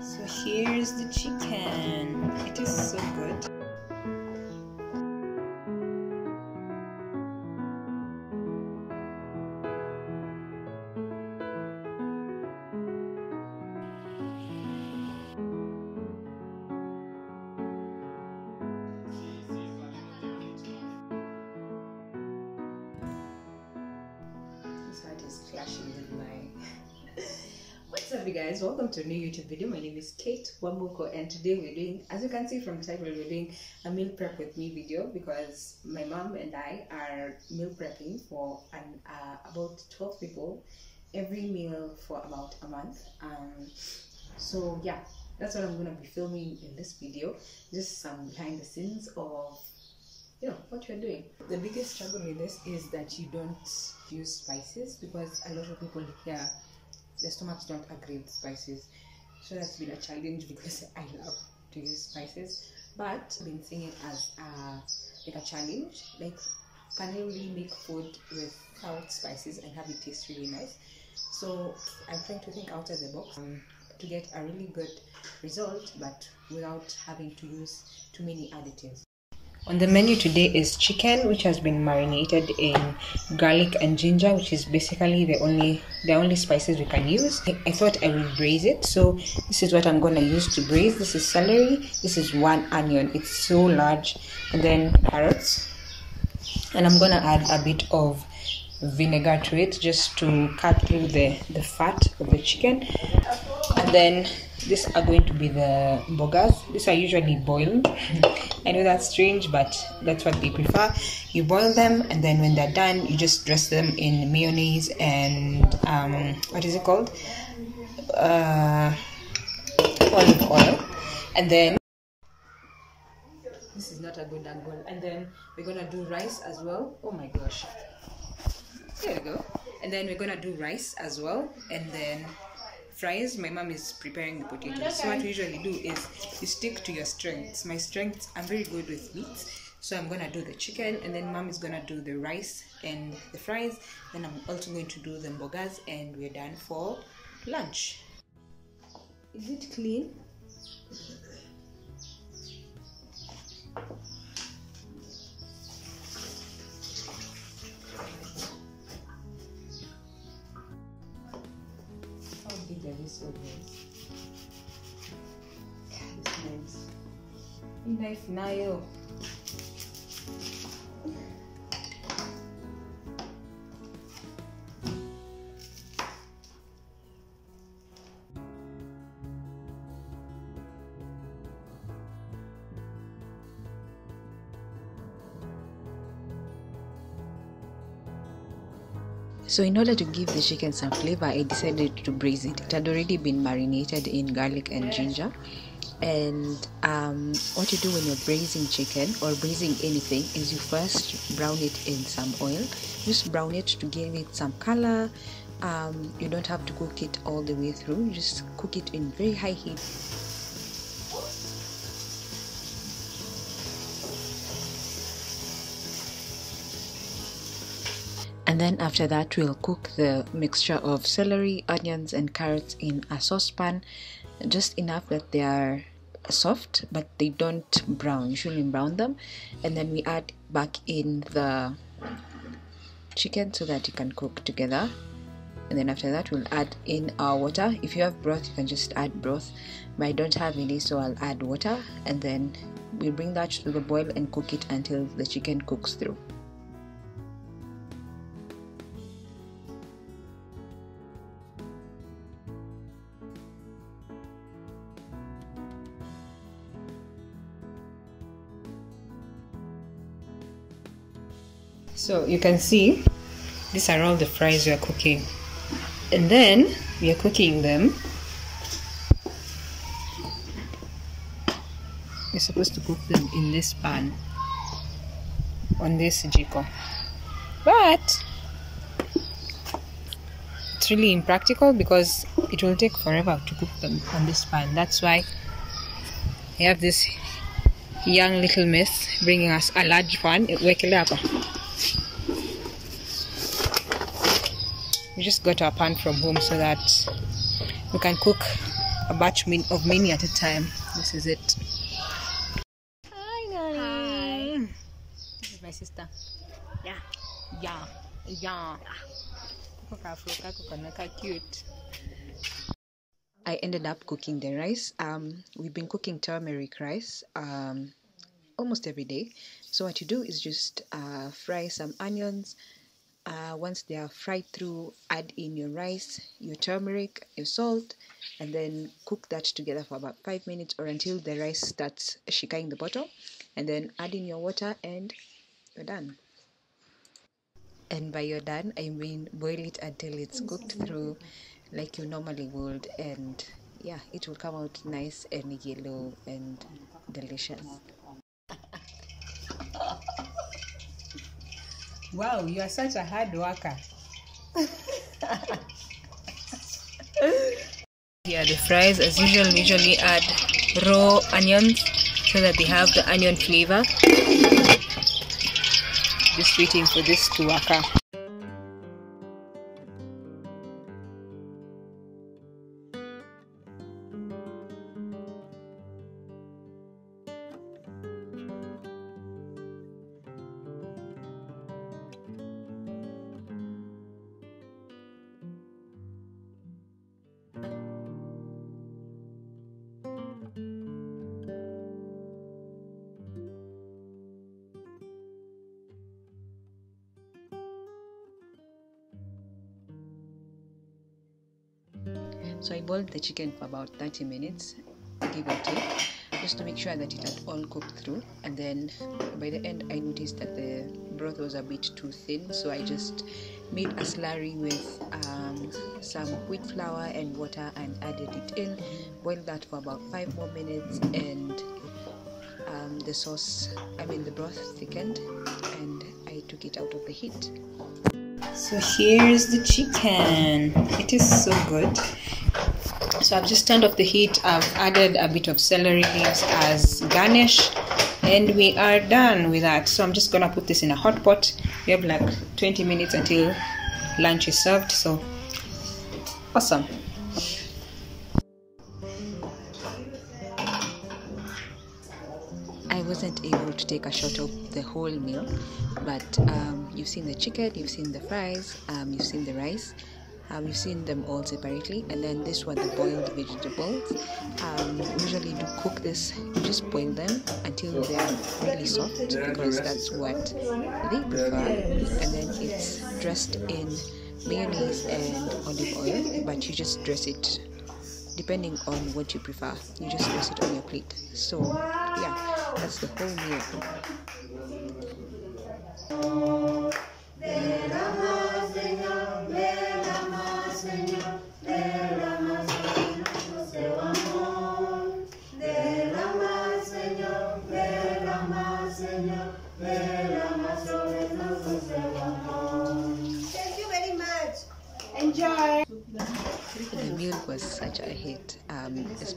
So here's the chicken. It is so good. This one is clashing with my. What's up, you guys? Welcome to a new YouTube video. My name is Kate Wambuko, and today we're doing, as you can see from the title, we're doing a meal prep with me video because my mom and I are meal prepping for an uh, about 12 people every meal for about a month. Um, so yeah, that's what I'm gonna be filming in this video. Just some behind the scenes of you know what you're doing. The biggest struggle with this is that you don't use spices because a lot of people here their stomachs don't agree with spices. So that's been a challenge because I love to use spices. But I've been seeing it as a, like a challenge. Like can I really make food without spices and have it taste really nice? So I'm trying to think out of the box um, to get a really good result but without having to use too many additives. On the menu today is chicken, which has been marinated in garlic and ginger, which is basically the only the only spices we can use. I, thought I would braise it, so this is what I'm gonna use to braise. This is celery. This is one onion. It's so large, and then carrots. And I'm gonna add a bit of vinegar to it just to cut through the the fat of the chicken, and then these are going to be the bogas these are usually boiled. I know that's strange but that's what they prefer. You boil them and then when they're done you just dress them in mayonnaise and um, what is it called? Uh, olive oil. And then this is not a good angle. And then we're gonna do rice as well. Oh my gosh there we go. And then we're gonna do rice as well and then fries. My mom is preparing the potatoes so what we usually do is you stick to your strengths. My strengths i'm very good with meat so i'm gonna do the chicken and then mom is gonna do the rice and the fries. Then i'm also going to do the mbogas and we're done for lunch. Is it clean Hii knife nayo. So in order to give the chicken some flavor, I decided to braise it. It had already been marinated in garlic and ginger. And um, what you do when you're braising chicken or braising anything is you first brown it in some oil. Just brown it to give it some color. Um, you don't have to cook it all the way through. You just cook it in very high heat. and then after that we'll cook the mixture of celery onions and carrots in a saucepan just enough that they are soft but they don't brown. You shouldn't brown them. And then we add back in the chicken so that you can cook together. And then after that we'll add in our water. If you have broth you can just add broth. But i don't have any so i'll add water. And then we bring that to the boil and cook it until the chicken cooks through So you can see these are all the fries we are cooking. And then we are cooking them. We're supposed to cook them in this pan on this jiko. But it's really impractical because it will take forever to cook them on this pan. That's why we have this young little miss bringing us a large pan. We just got our pan from home so that we can cook a batch of mini at a time. This is it. Hi, Nani. Hi. This is my sister. Yeah. Yeah. Yeah. cute. I ended up cooking the rice. Um, we've been cooking turmeric rice um, almost every day. So what you do is just uh, fry some onions. Uh, once they are fried through, add in your rice, your turmeric, your salt, and then cook that together for about five minutes or until the rice starts shaking the bottom. And then add in your water and you're done. And by you're done, I mean boil it until it's cooked through like you normally would and yeah it will come out nice and yellow and delicious wow you are such a hard worker. Here the fries as usual we usually add raw onions so that they have the onion flavor. Just waiting for this to work out So I boiled the chicken for about 30 minutes, give or take, just to make sure that it had all cooked through. And then by the end, I noticed that the broth was a bit too thin, so I just made a slurry with um, some wheat flour and water and added it in. Boiled that for about five more minutes, and um, the sauce, I mean the broth, thickened, and I took it out of the heat. So here's the chicken. It is so good. So I've just turned off the heat. I've added a bit of celery leaves as garnish and we are done with that. So I'm just gonna put this in a hot pot. We have like 20 minutes until lunch is served. So awesome. I wasn't able to take a shot of the whole meal, but um, you've seen the chicken, you've seen the fries, um, you've seen the rice. Um, you've seen them all separately, and then this one, the boiled vegetables. Um, usually, to cook this, you just boil them until they are really soft because that's what they prefer, and then it's dressed in mayonnaise and olive oil, but you just dress it depending on what you prefer. You just dress it on your plate. So, yeah, that's the whole meal.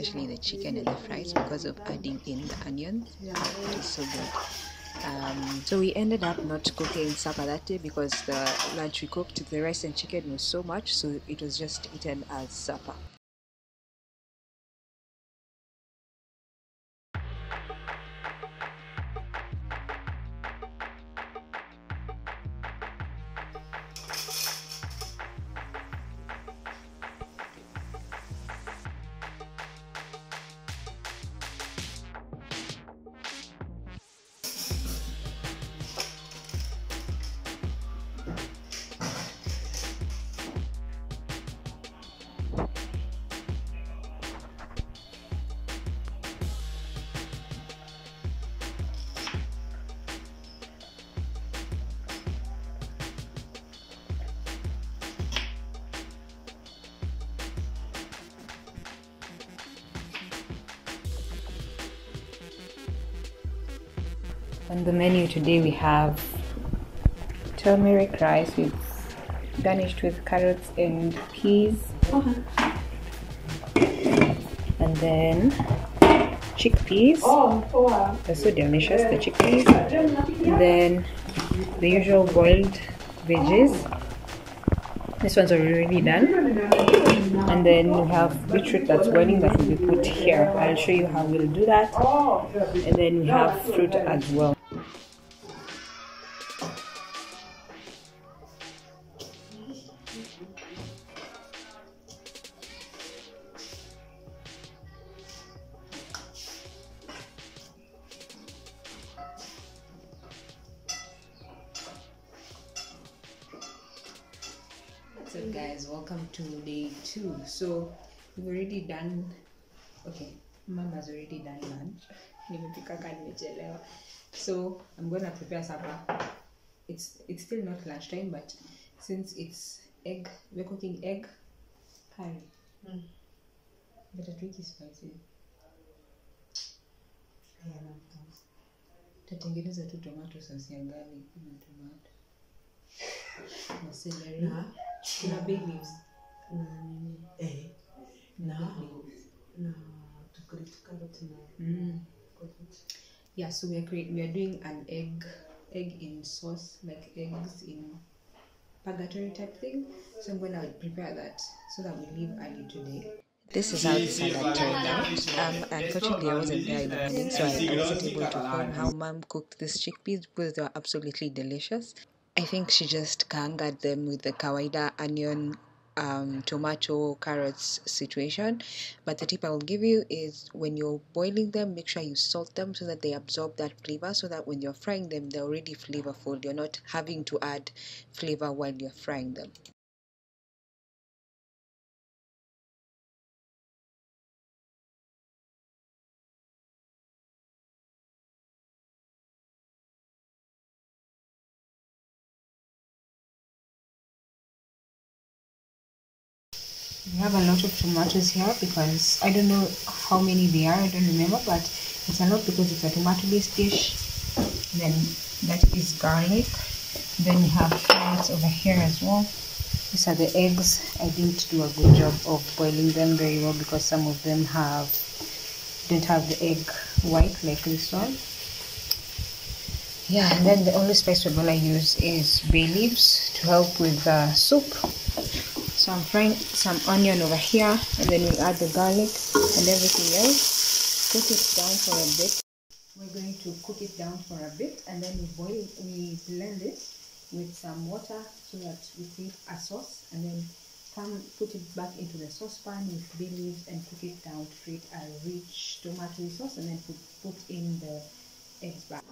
Especially the chicken and the fries because of adding in the onions. Yeah. It was so good. Um, so we ended up not cooking supper that day because the lunch we cooked, the rice and chicken was so much, so it was just eaten as supper. On the menu today we have turmeric rice with garnished with carrots and peas. And then chickpeas. Oh, wow. They're so delicious, the chickpeas. And then the usual boiled veggies. This one's already done. And then we have beetroot that's boiling that will be put here. I'll show you how we'll do that. And then we have fruit as well. So we've already done okay, mama's already done lunch. nimepikaka nimechelewa. So I'm gonna prepare supper. It's it's still not lunch time but since it's egg, we're cooking egg curry. mm. But the drink is spicy. Tatengeneza tu tomato sauce ya garlic na tomato na celery. Na, bay leaves. na carrot na Mm. Yeah, so we are we are doing an egg egg in sauce, like eggs in purgatory type thing. So I'm gonna prepare that so that we leave early today. This is how the salad turned out. Um, unfortunately, I wasn't there in the morning, so I, I wasn't able to film how mom cooked these chickpeas because they were absolutely delicious. I think she just kangared them with the kawaida onion, um, tomato, carrots situation. But the tip I will give you is when you're boiling them, make sure you salt them so that they absorb that flavor, so that when you're frying them, they're already flavorful. You're not having to add flavor while you're frying them. We have a lot of tomatoes here because I don't know how many they are, I don't remember, but it's a lot because it's a tomato based dish. Then that is garlic. Then we have carrots over here as well. These are the eggs. I didn't do a good job of boiling them very well because some of them have didn't have the egg white like this one. Yeah, and then the only spice we're gonna use is bay leaves to help with the soup. So I'm frying some onion over here, and then we'll add the garlic and everything else. Cook it down for a bit. We're going to cook it down for a bit, and then we boil, we blend it with some water so that we create a sauce, and then come put it back into the saucepan with bay leaves and cook it down to create a rich tomato sauce, and then put put in the eggs back.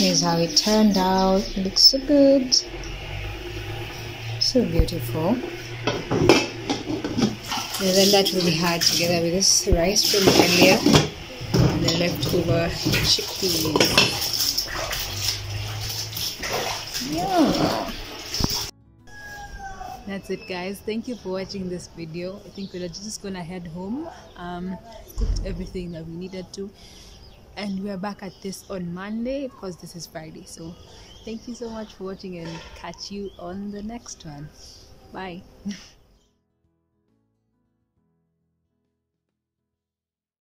Here's how it turned out. It looks so good. So beautiful. And then that will be had together with this rice from earlier and the leftover chickpeas. Yeah. That's it guys. Thank you for watching this video. I think we're just gonna head home um cooked everything that we needed to. And we're back at this on monday because this is friday. So thank you so much for watching and catch you on the next one. Bye